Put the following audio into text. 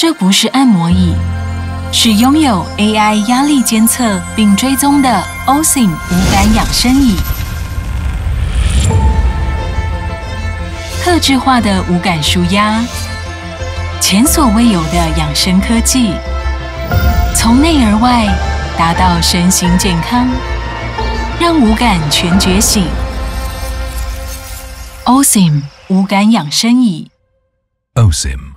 这不是按摩椅，是拥有 AI 压力监测并追踪的 OSIM 无感养生椅。特制化的无感舒压，前所未有的养生科技，从内而外达到身心健康，让无感全觉醒。OSIM 无感养生椅。OSIM